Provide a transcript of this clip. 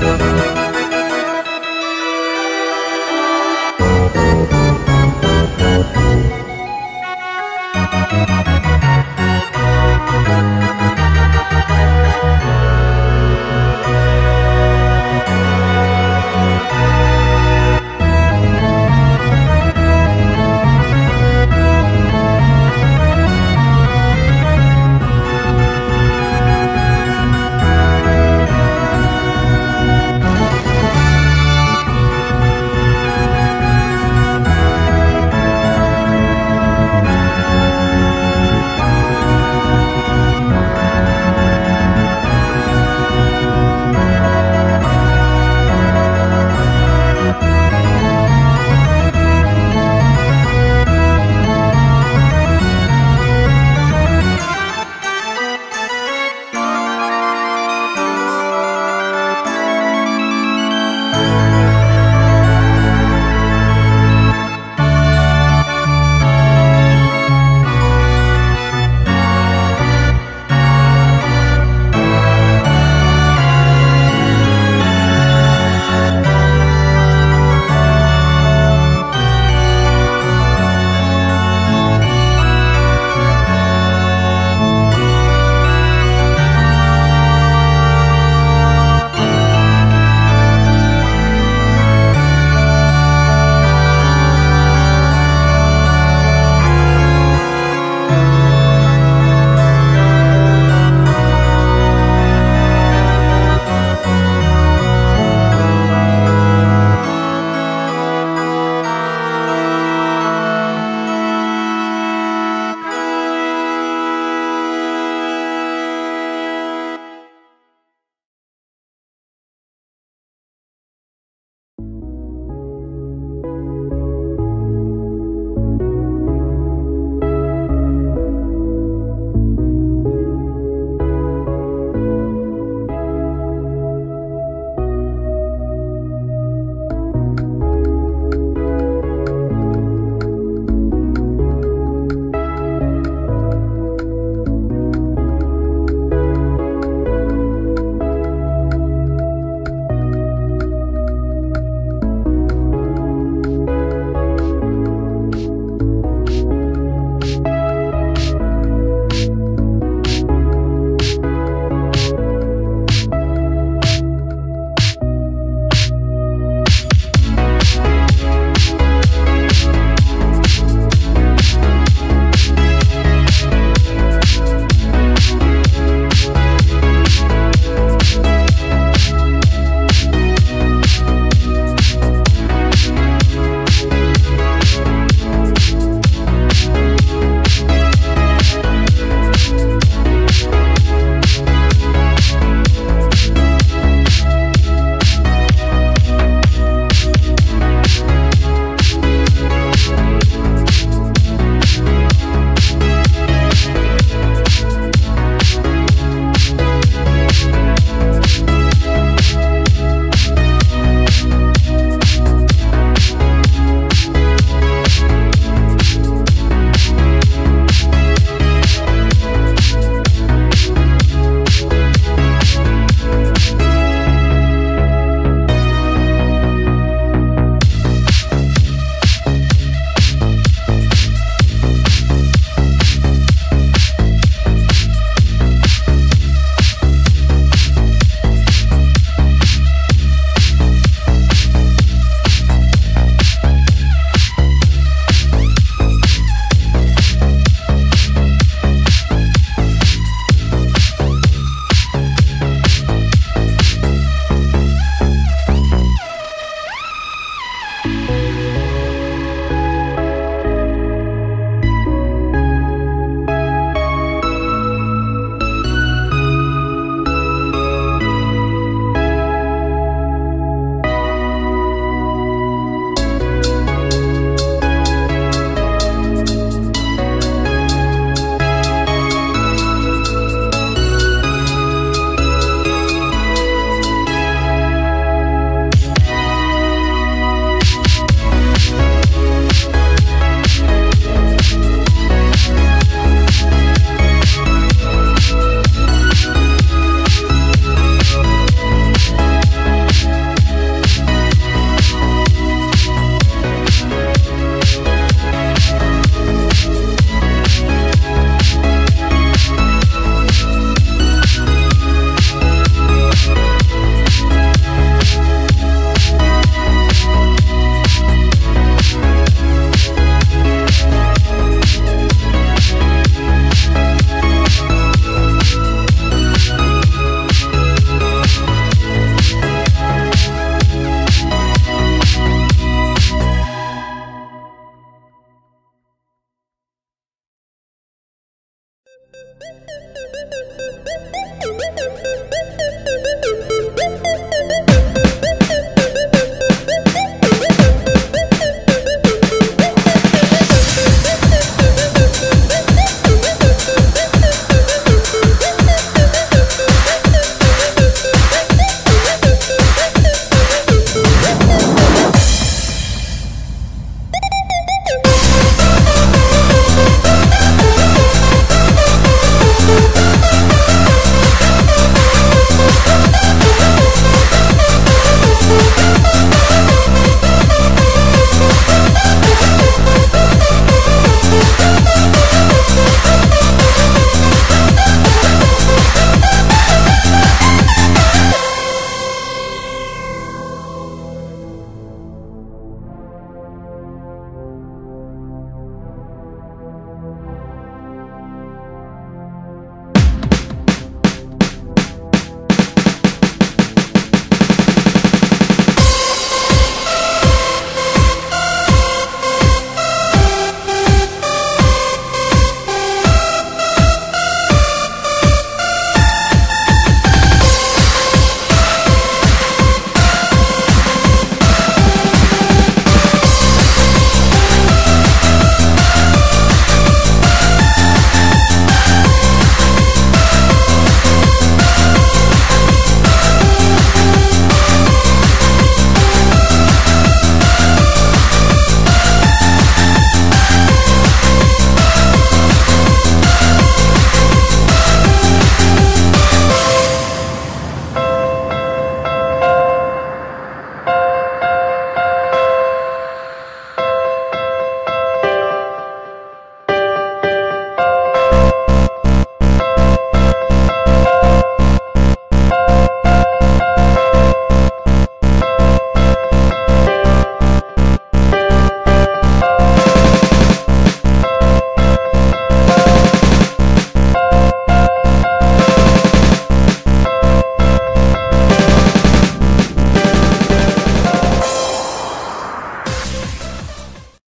Música